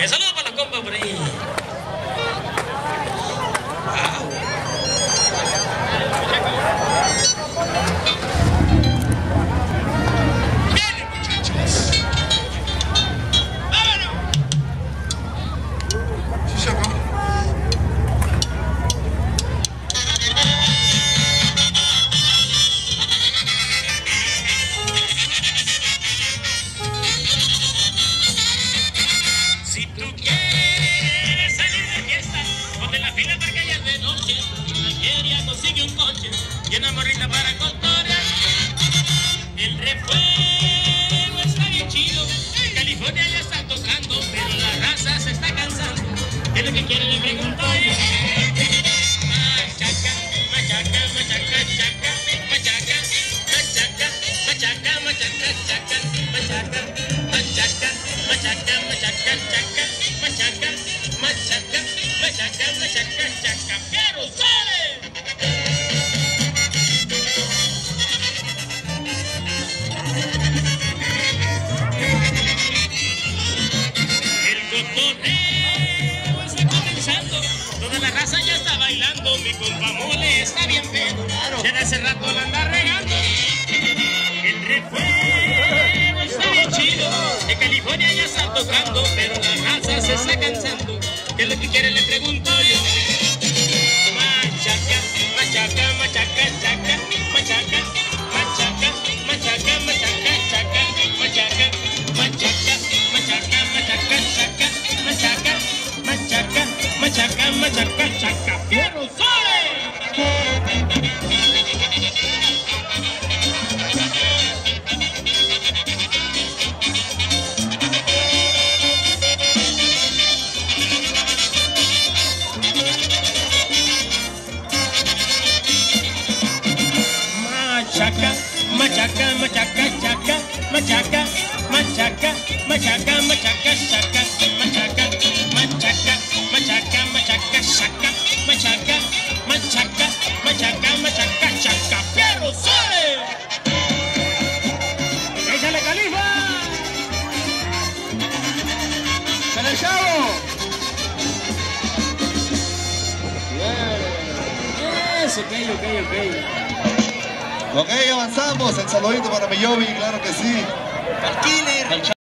Que saludo para los compas por ahí. Y una morrita para cotorear. El refuego está bien chido. California ya está tocando, pero la raza se está cansando. ¿Qué es lo que quiere? Le pregunto yo. Machaca, machaca, machaca, chaca, machaca, machaca, machaca, machaca, chaca, machaca, machaca, machaca, machaca, chaca, machaca, machaca, machaca, machaca, chaca, bailando, mi compa mole está bien pedo, ya de hace rato la anda regando. El refuego está bien chido, en California ya está tocando, pero la raza se está cansando. ¿Qué es lo que quiere? Le pregunto yo. Machaca, machaca, machaca, chaca, machaca, machaca, machaca, machaca, chaca, machaca, machaca, machaca, machaca, chaca, machaca, machaca, machaca, machaca, chaca, ¡Fierro, sole! ¡Échale califa! ¡Sale el chavo! Eso, ok, ok, ok. Ok, avanzamos. El saludito para mi Yobi, claro que sí. Al killer.